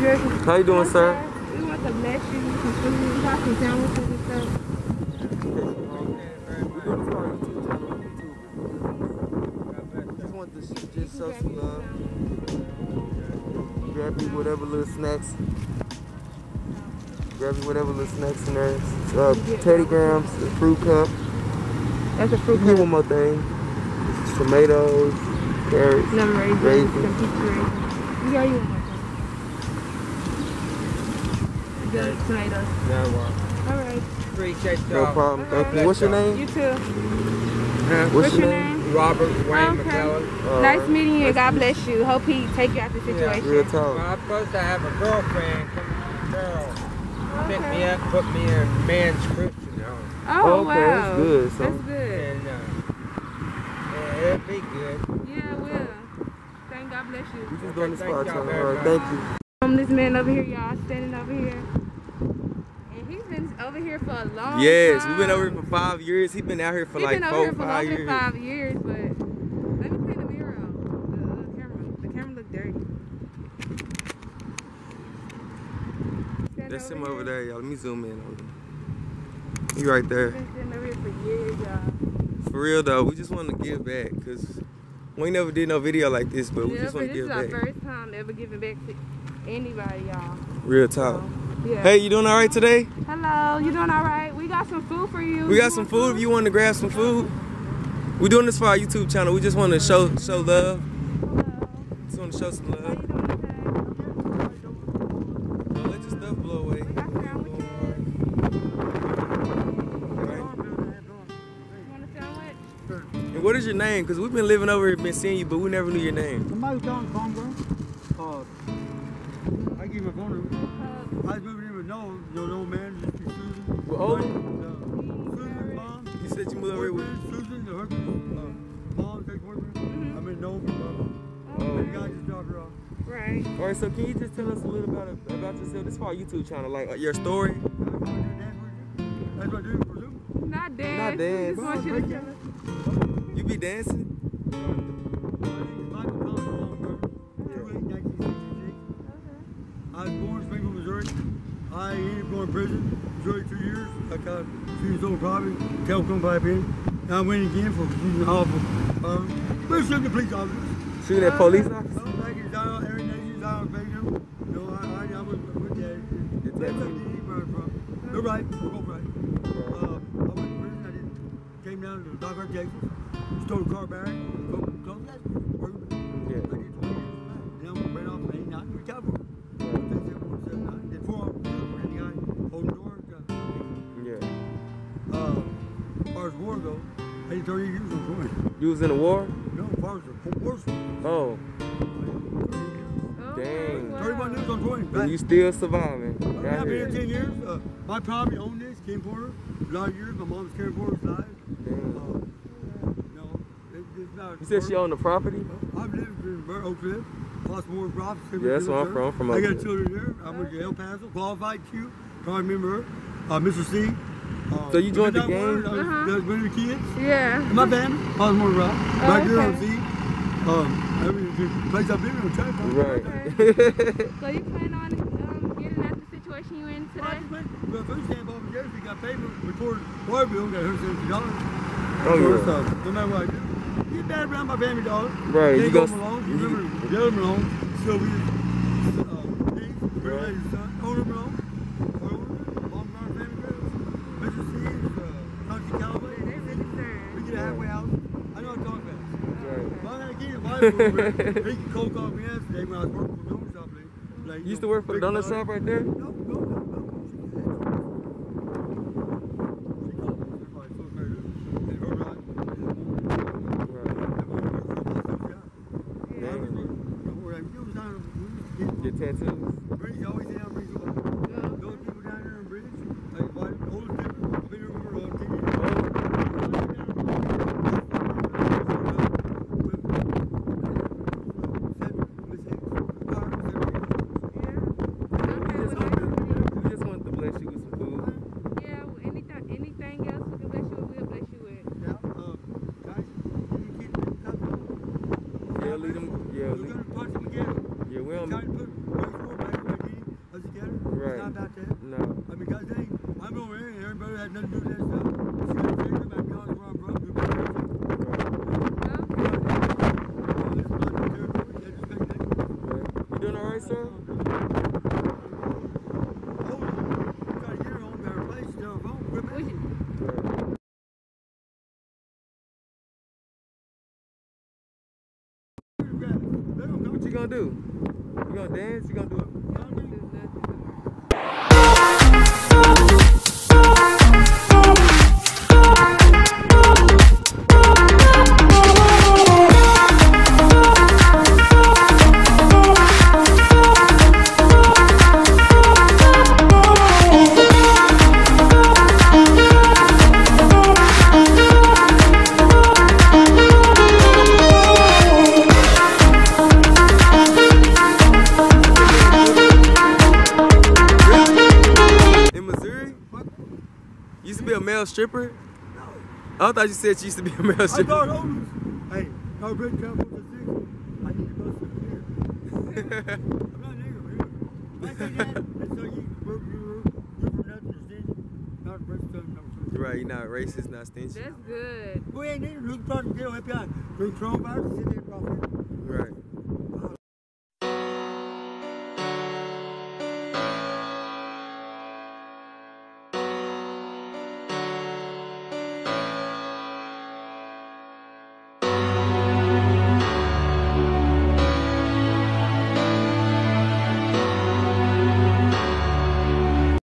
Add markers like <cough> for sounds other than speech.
Jersey. How you doing, sir? We want you with some. We some sandwiches and stuff. Just want to sh- just show some love. Grab you whatever little snacks. Grab you whatever little snacks in there. Uh, Teddy Grahams, a fruit cup. That's a fruit Give me one more thing. Tomatoes, carrots, raisins, raisins. some peach raisins. We got you one more thing. The tomatoes. No, uh, All right. appreciate y'all. problem. Thank you. What's your name? You too. Huh? What's your name? Robert Wayne Okay. McCullough. All nice meeting you. Nice God to meet bless you. Hope he take you out of the situation. Real talk. Well, I'm supposed to have a girlfriend come girl pick me up, put me in man's men's Christian home. Oh, Okay, wow. that's good, so- That's good. And uh, yeah, it'll be good. Yeah, it will. Thank God bless you. We just doing this Thank for our y'all channel. very All right, much. thank you. Um, this man over here, y'all, standing over here. And he's been over here for a long Yes, time. Yes, we've been over here for five years. He's been out here for He's like been over four, here for five years. five years, but let me clean the mirror out. The uh, camera. The camera look dirty. Stand That's him here. over there, y'all. Let me zoom in on him. He right there. Been over here for years, y'all. For real though, we just want to give back because we never did no video like this, but we Yeah, just want to give back. this is our first time ever giving back to anybody, y'all. Real talk. So, yeah. Hey, you doing all right today? Hello, you doing all right? We got some food for you. We You got some want food. If you want to grab some food, we doing this for our YouTube channel. We just want to show show love. Hello. Just want to show some How you love. doing today? Don't let your stuff blow away. We got sandwiches. Right. You want a sandwich? And what is your name? Because we've been living over here, been seeing you, but we never knew your name. Somebody calling Congo. I gave my phone number. Uh, I was moving in with no, no, no man, just be Susan. Well, oh, Uh, Susan's mom. you said you moved over here with. Boyfriend, Susan, the husband. Uh, mom, ex boyfriend. Mhm. I'm in no, uh, Oh. the guy just dropped her off. right. All right, so can you just tell us a little about about yourself? This is for our YouTube channel, like uh, your story. I was gonna do dance with you. That's what I do for Zoom. Not dance. Not dance. Just want you to. You be dancing? Springfield, I ended up going to prison, Missouri two years. I got shooting stolen property, telephone pipe in. And I went again for shooting awful. Um, we're shooting the police officers. Shooting at police officers? So back in Zion, every nation, Zion, Belgium. You know, I, I, I was with that. It's That's that- where you where I'm from. You're right, we're both right. Uh, I went to prison, I did, came down to Dockyard, Texas, stole a car back, closed closed that. Yeah. I did 20 years of that. Then I ran off at 89, retired for it. You was in the war? No, as far as the worst one. Oh, Dang. wow. 31 years on point. and you still surviving. I've been here here. 10 years. Uh, my property owned this, Ken Porter. A lot of years. My mom's Karen Porter's died. Uh, Damn. no, it, it's not. You said she owned the property? I've lived in Bur- Oak Cliff, Possible Rock. Yeah, that's where I'm from, from I got children there. I went to El Paso, qualified Q. Probably remember her. Uh, Mr. C. Uh, So you joined the Midnight Warrior, gang? Uh-huh. I was one kids. Yeah. My family, Possible Rock. My Oh, girl, okay. C. Um, I mean, the place I've been in, China. Right. <laughs> So you plan on um, getting out the situation you're in today? Well, food stamp office yesterday got paper, recorded water bill, got $170. Oh, yeah. So, no matter what I do, get bad around my family dollars. Right, you Can't go- go Malone. You you- remember Dylan Malone, Sylvia, uh, Steve, the very son, Owner Malone, Owner, Long Garden Family Group, Mr. C, uh, Chauncey Callaway. They really serve. We get a halfway house. I know I talk fast. Right. Well, I had to get a wife over there. He cold called me yesterday when I was working for donut shop. Like, like, You used to work for the donut shop right there? No, no, no, no. She called me. Everybody so married her. And her ride. Yeah. Get tattoos. British always say I'm British. Those people down there in British, like white, old people, I've been over on TV. Okay, We just, well, wanted, we just wanted to bless you with some food. yeah, well, anything, anything else we can bless you with, we'll bless you with. Yeah, leave them. Yeah, leave, yeah, we don't. about um, that. No. I mean, God dang, I'm over here and everybody had nothing to do with that stuff. She got a finger, but be honest, where I'm from, do my business. All this blood and territory, they just make that. You doing alright, sir? You gotta get her home to her place, still at home. Quit Would making you- What you gonna do? You gonna dance? You gonna do it? Male stripper? I thought you said she used to be a male I stripper. thought owners. Hey, no big trouble with the six. I need to go through <laughs> here. I'm not nigger, man. I say that, and so you, you, you, you from nothing to stingy. Not rest of no right, you're not racist, not stingy. That's good. We ain't nigger. Look, probably get help you out. Bring coronavirus, sit there, probably. Right.